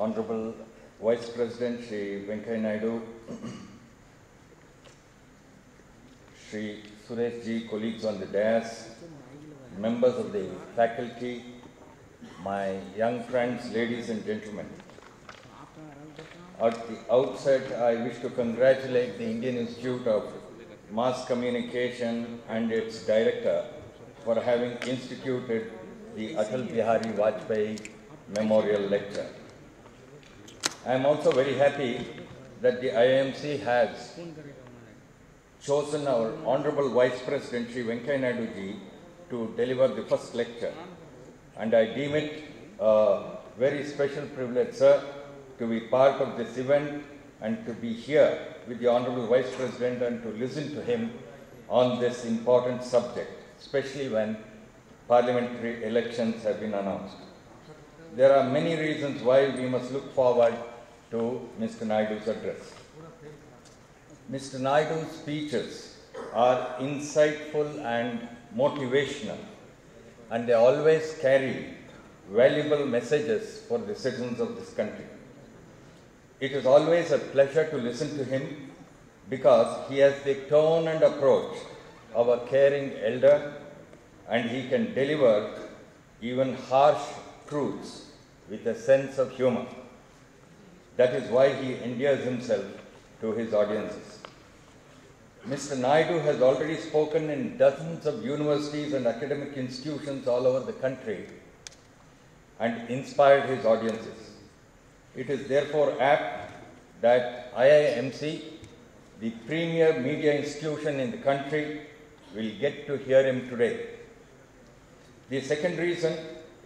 Honorable Vice President Shri Venkaiah Naidu, Shri Suresh Ji, colleagues on the dais, members of the faculty, my young friends, ladies and gentlemen. At the outset, I wish to congratulate the Indian Institute of Mass Communication and its director for having instituted the Atal Bihari Vajpayee Memorial Lecture. I am also very happy that the IIMC has chosen our Honorable Vice President Sri Venkaiah Naidu to deliver the first lecture. And I deem it a very special privilege, sir, to be part of this event and to be here with the Honorable Vice President and to listen to him on this important subject, especially when parliamentary elections have been announced. There are many reasons why we must look forward to Mr. Naidu's address. Mr. Naidu's speeches are insightful and motivational, and they always carry valuable messages for the citizens of this country. It is always a pleasure to listen to him because he has the tone and approach of a caring elder and he can deliver even harsh truths with a sense of humor. That is why he endears himself to his audiences. Mr. Naidu has already spoken in dozens of universities and academic institutions all over the country and inspired his audiences. It is therefore apt that IIMC, the premier media institution in the country, will get to hear him today. The second reason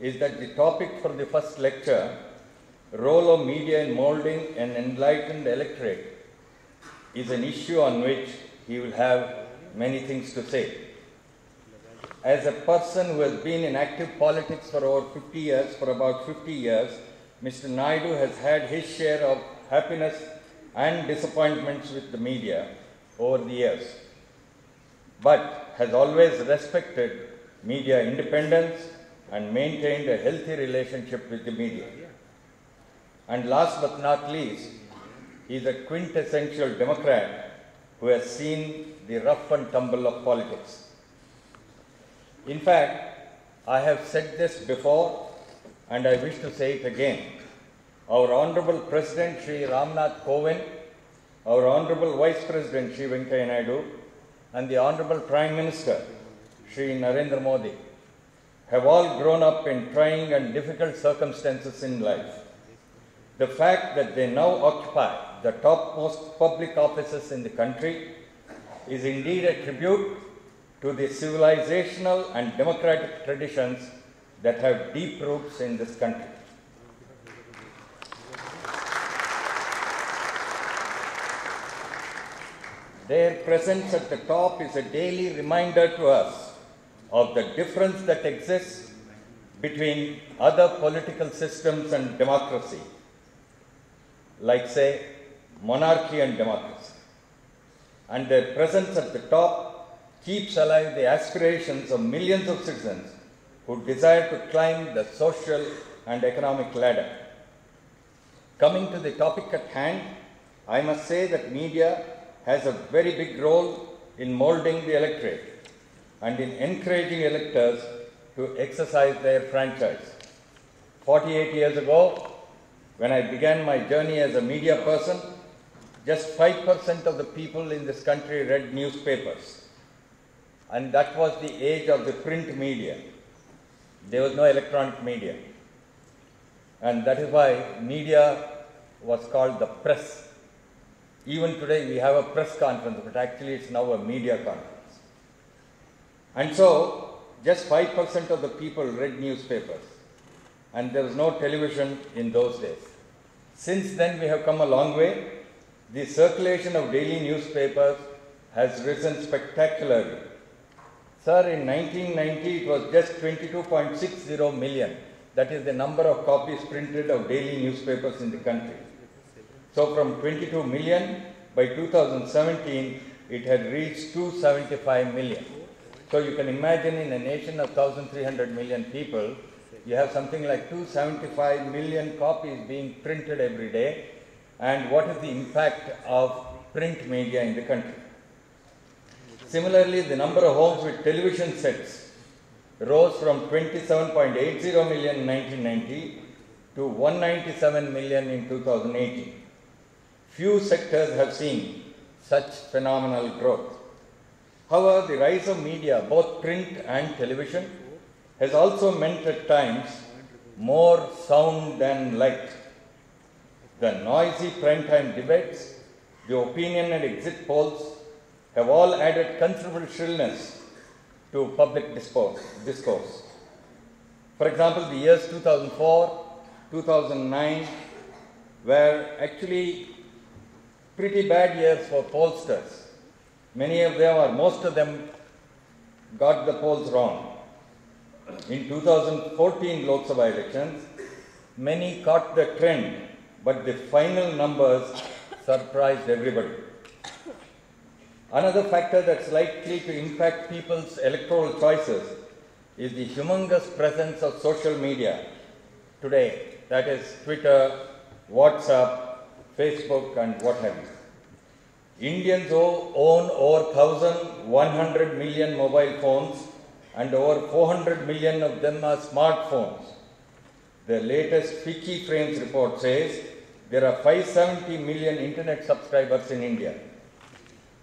is that the topic for the first lecture, role of media in molding an enlightened electorate, is an issue on which he will have many things to say. As a person who has been in active politics for over 50 years, for about 50 years, Mr. Naidu has had his share of happiness and disappointments with the media over the years, but has always respected media independence and maintained a healthy relationship with the media. And last but not least, he is a quintessential Democrat who has seen the rough and tumble of politics. In fact, I have said this before and I wish to say it again. Our Honorable President Sri Ramnath Kovind, our Honorable Vice President Sri Venkaiah Naidu, and the Honorable Prime Minister Sri Narendra Modi have all grown up in trying and difficult circumstances in life. The fact that they now occupy the topmost public offices in the country is indeed a tribute to the civilizational and democratic traditions that have deep roots in this country. Their presence at the top is a daily reminder to us of the difference that exists between other political systems and democracy, like, say, monarchy and democracy. And their presence at the top keeps alive the aspirations of millions of citizens who desire to climb the social and economic ladder. Coming to the topic at hand, I must say that media has a very big role in molding the electorate and in encouraging electors to exercise their franchise. 48 years ago, when I began my journey as a media person, just 5% of the people in this country read newspapers. And that was the age of the print media. There was no electronic media. And that is why media was called the press. Even today we have a press conference, but actually it's now a media conference. And so, just 5% of the people read newspapers. And there was no television in those days. Since then, we have come a long way. The circulation of daily newspapers has risen spectacularly. Sir, in 1990, it was just 22.60 million. That is the number of copies printed of daily newspapers in the country. So, from 22 million, by 2017, it had reached 275 million. So, you can imagine in a nation of 1,300 million people, You have something like 275 million copies being printed every day. And what is the impact of print media in the country? Similarly, the number of homes with television sets rose from 27.80 million in 1990 to 197 million in 2018. Few sectors have seen such phenomenal growth. However, the rise of media, both print and television, has also meant at times more sound than light. The noisy primetime debates, the opinion and exit polls have all added considerable shrillness to public discourse. discourse. For example, the years 2004, 2009 were actually pretty bad years for pollsters. Many of them, or most of them, got the polls wrong. In 2014 Lok Sabha elections, many caught the trend, but the final numbers surprised everybody. Another factor that's likely to impact people's electoral choices is the humongous presence of social media today, that is Twitter, WhatsApp, Facebook, and what have you. Indians own over 1,100 million mobile phones and over 400 million of them are smartphones. The latest FICCI Frames report says there are 570 million internet subscribers in India.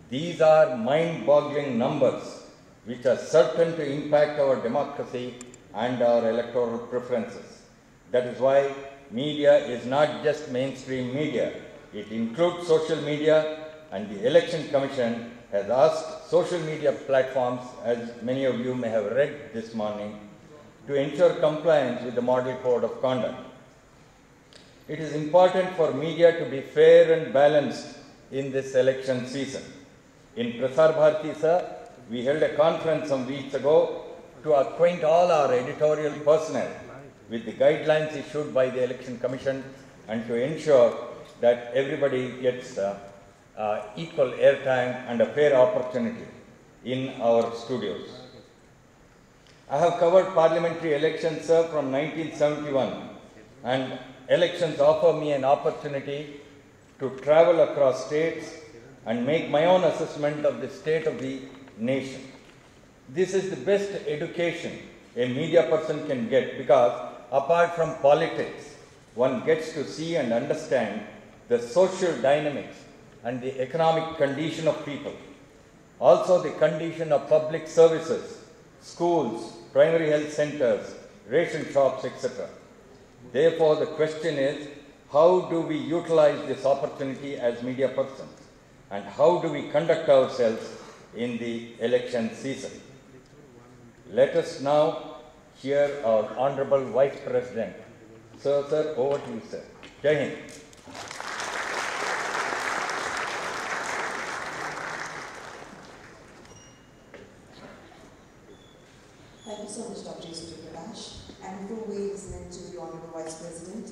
These are mind boggling numbers which are certain to impact our democracy and our electoral preferences. That is why media is not just mainstream media, it includes social media and the Election Commission has asked social media platforms, as many of you may have read this morning, to ensure compliance with the Model Code of Conduct. It is important for media to be fair and balanced in this election season. In Prasar Bharati, sir, we held a conference some weeks ago to acquaint all our editorial personnel with the guidelines issued by the Election Commission and to ensure that everybody gets uh, uh, equal airtime and a fair opportunity in our studios. I have covered parliamentary elections, sir, from 1971, and elections offer me an opportunity to travel across states and make my own assessment of the state of the nation. This is the best education a media person can get because apart from politics, one gets to see and understand the social dynamics and the economic condition of people. Also the condition of public services, schools, primary health centers, ration shops, etc. Therefore, the question is, how do we utilize this opportunity as media persons? And how do we conduct ourselves in the election season? Let us now hear our Honorable Vice President. Sir, sir, over to you, sir. Jai Hind. so much Dr. Surya Prakash, and through way then to the Honorable Vice President.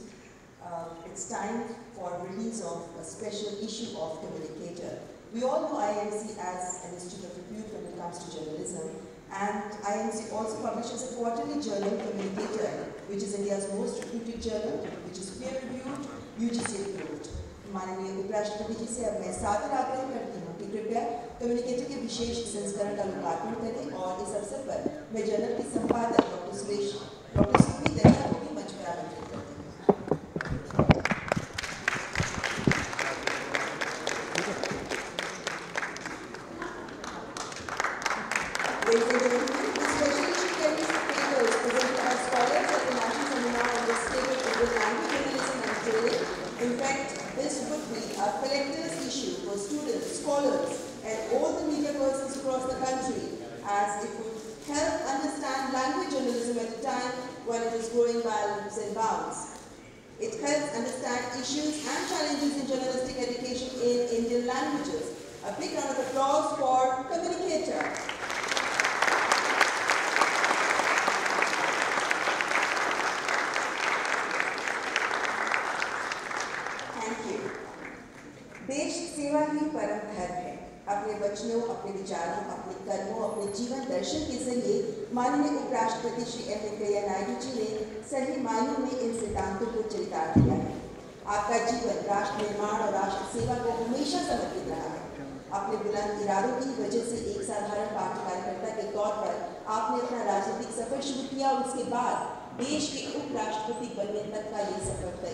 Uh, it's time for release of a special issue of Communicator. We all know IIMC as an institute of repute when it comes to journalism, and IIMC also publishes a quarterly journal, Communicator, which is India's most reputed journal, which is peer-reviewed, UGC approved. माननीय उपराष्ट्रपति जी से अब मैं सादर आग्रह करती हूँ कि कृपया कम्युनिकेटर के विशेष संस्करण का लोकार्पण करें और इस अवसर पर मैं जर्नल के संपादक डॉक्टर सुरेश, डॉक्टर सुमी दत्ता को भी मंच पर आमंत्रित scholars and all the media persons across the country, as it would help understand language journalism at a time when it is growing by leaps and bounds. It helps understand issues and challenges in journalistic education in Indian languages. A big round of applause for Communicator. Venkaiah Naidu ji ने सही मायनों में इन सिद्धांतों को चरितार्थ किया है। आपका जीवन, राष्ट्र निर्माण और राष्ट्र सेवा को हमेशा समर्पित रहा है। अपने बुलंद इरादों की वजह से एक साधारण पार्टी कार्यकर्ता के तौर पर आपने अपना राजनीतिक सफ़र शुरू किया और उसके बाद देश के उपराष्ट्रपति बनने तक का ये सफ़र तय